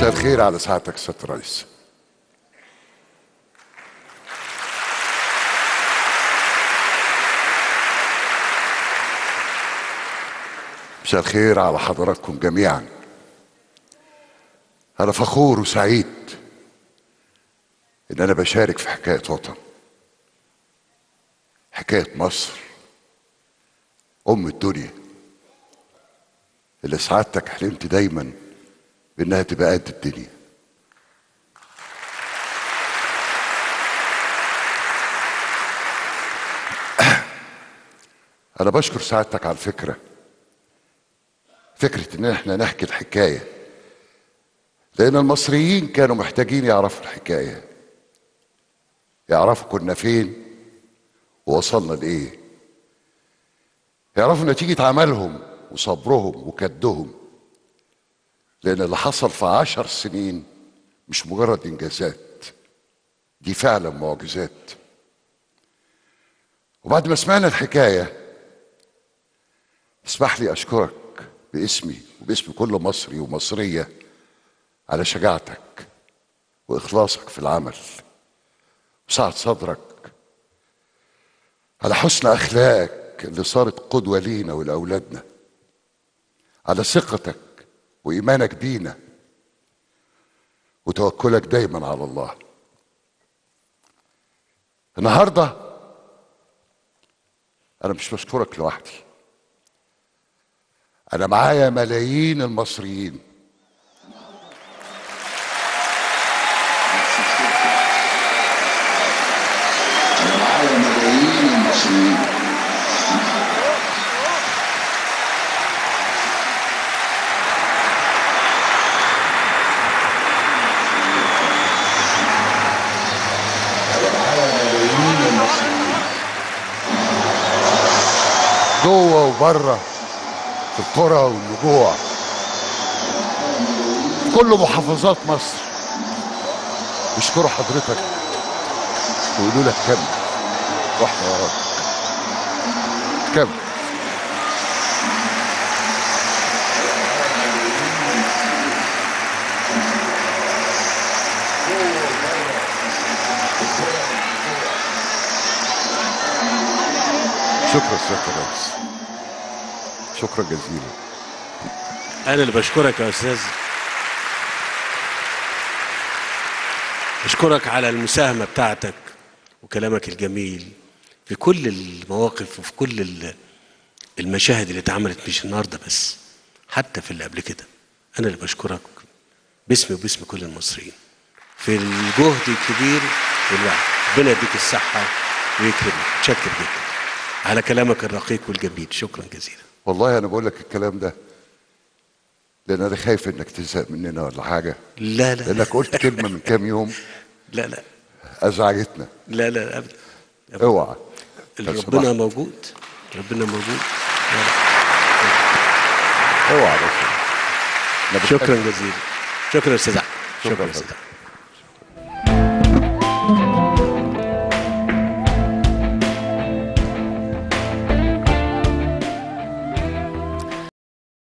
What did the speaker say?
مساء الخير على سعادتك سيادة الرئيس مساء الخير على حضراتكم جميعا. أنا فخور وسعيد إن أنا بشارك في حكاية وطن حكاية مصر أم الدنيا. اللي سعادتك حلمت دايما بإنها تبقى قد الدنيا أنا بشكر سعادتك على الفكرة. فكرة إن إحنا نحكي الحكاية. لأن المصريين كانوا محتاجين يعرفوا الحكاية. يعرفوا كنا فين ووصلنا لإيه. يعرفوا نتيجة عملهم وصبرهم وكدهم. لأن اللي حصل في عشر سنين مش مجرد إنجازات دي فعلا معجزات. وبعد ما سمعنا الحكاية اسمح لي أشكرك باسمي وباسم كل مصري ومصرية على شجاعتك وإخلاصك في العمل وسعة صدرك على حسن أخلاقك اللي صارت قدوة لينا ولأولادنا على ثقتك وإيمانك بينا وتوكلك دايما على الله. النهارده أنا مش بشكرك لوحدي. أنا معايا ملايين المصريين. أنا معايا جوه وبره في القرى والنجوع كل محافظات مصر بيشكروا حضرتك ويقولوا لك كمل وإحنا وراك كمل شكرا سيادة الرئيس شكرا جزيلا. أنا اللي بشكرك يا أستاذ. بشكرك على المساهمة بتاعتك وكلامك الجميل في كل المواقف وفي كل ال- المشاهد اللي اتعملت مش النهارده بس حتى في اللي قبل كده. أنا اللي بشكرك باسمي وباسم كل المصريين. في الجهد الكبير والوعي. ربنا يديك الصحة ويكرمك. متشكر جدا. على كلامك الرقيق والجميل. شكرا جزيلا. والله أنا بقول لك الكلام ده لأن أنا خايف إنك تزهق مننا ولا حاجة. لا لا. لأنك قلت كلمة من كام يوم. لا لا. أزعجتنا. لا لا ابدا. اوعى ربنا. موجود. ربنا موجود. أوعى بس. شكرا. جزيلا. شكرا أستاذ. شكراً. أستاذ.